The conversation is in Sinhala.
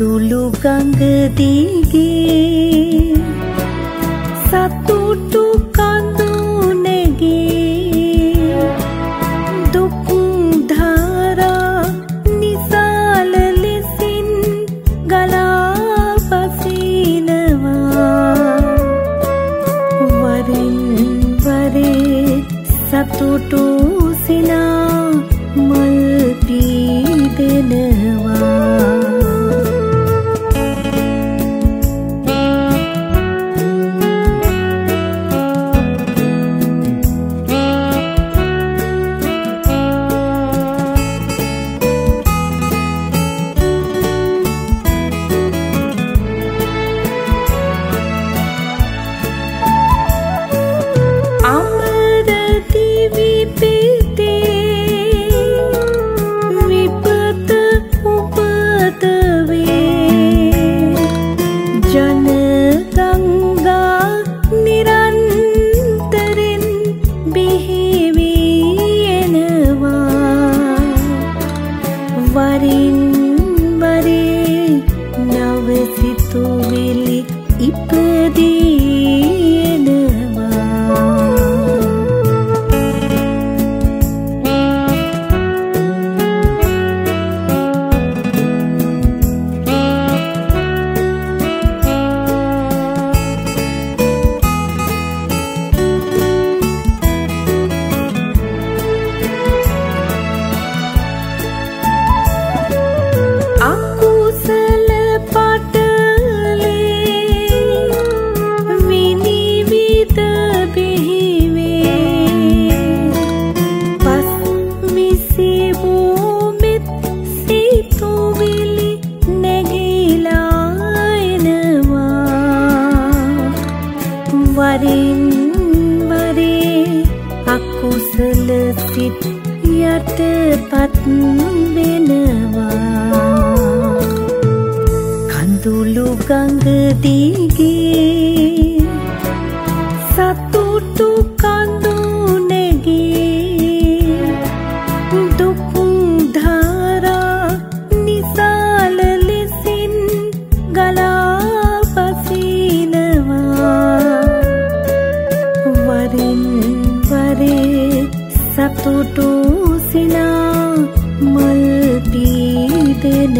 ගඟ දිගේ සතුටු කඳු නැගේ. දුක් ධාරා නිසාල ලෙසින් ගලා පසිනවා වරින් වරේ සතුටු සිනා මල් වරින් වරින් වරේ අකුසල සිත් යටපත් වෙනවා. කඳුළු ගඟ දිගේ සතුටු සිනා මල් පීදෙනවා.